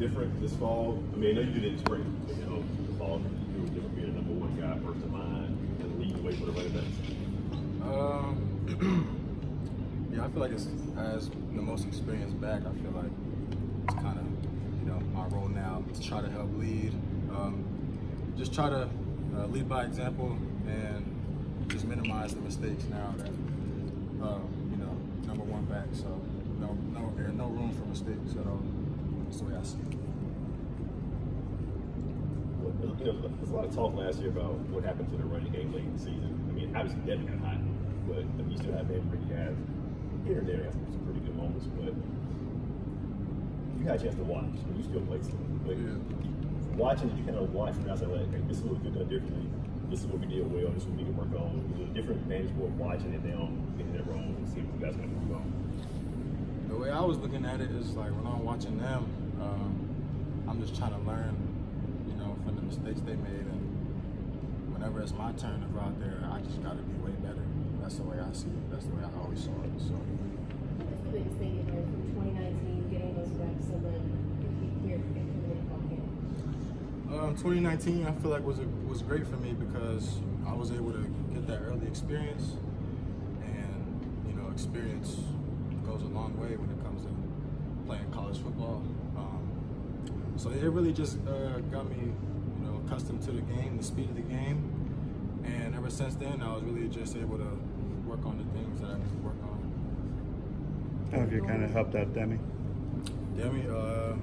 different this fall? I mean, I know you did in spring, but you know, the fall, you were different being a number one guy, first in line, and leading the way for the running backs. Um, yeah, I feel like it's as the most experienced back. I feel like it's kind of you know my role now to try to help lead, um, just try to uh, lead by example and just minimize the mistakes now that uh, you know number one back. So no no no room for mistakes at all. That's the way I see You know, there's a lot of talk last year about what happened to the running game late in the season. I mean, obviously Devin got hot, but I mean, you still have Emery, you have here and there have some pretty good moments, but you had a chance to watch, but you still played some. But Yeah. watching, did you kind of watch from outside, like, hey, this is what we could have done differently, this is what we did well, this is what we can work on. It was a different advantage for watching it now, getting that role, and seeing what you guys can move on. The way I was looking at it is like when I'm watching them, um, I'm just trying to learn, you know, from the mistakes they made, and whenever it's my turn to go out there, I just got to be way better. That's the way I see it. That's the way I always saw it. So the you from 2019, getting those reps, and then here game? um, 2019, I feel like was a, was great for me because I was able to get that early experience, and you know, experience goes a long way when it comes to playing college football. Um, so it really just uh, got me, you know, accustomed to the game, the speed of the game, and ever since then, I was really just able to work on the things that I need to work on. How have you kind of helped out Demie? Demie, uh,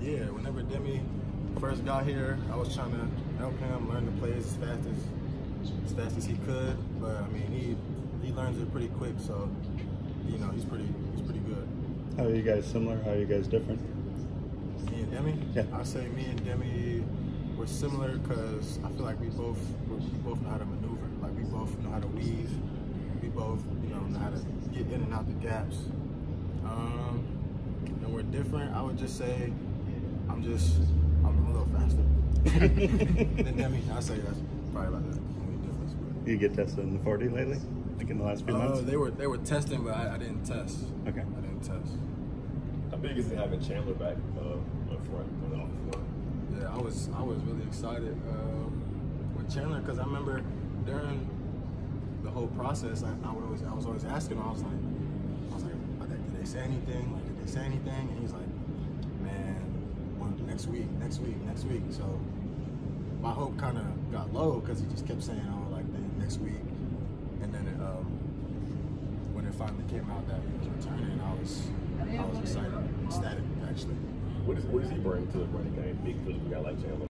yeah, whenever Demie first got here, I was trying to help him learn the plays as fast as as fast as he could. But I mean, he he learns it pretty quick, so you know he's pretty he's pretty good. How are you guys similar? How are you guys different? Me and Demie, Yeah. I say me and Demie were similar because I feel like we both we both know how to maneuver. Like we both know how to weave. We both you know know how to get in and out the gaps. Um, and we're different. I would just say I'm just I'm a little faster than Demie. I say that's probably about the only difference. But. You get tested in the 40 lately? Like in the last few Uh, months? they were they were testing, but I, I didn't test. Okay. I didn't test. How big is it having Chandler back uh, up front on the offensive line? Yeah, I was I was really excited um, with Chandler because I remember during the whole process, I, I was always I was always asking him. I was like, I was like, did they say anything? Like, did they say anything? And he's like, man, well, next week, next week, next week. So my hope kind of got low because he just kept saying, oh, like the next week. And then it, um, when it finally came out that he was returning, I was I was excited, ecstatic actually. What, is, what does he bring to the running game? Big physical guy like Chandler.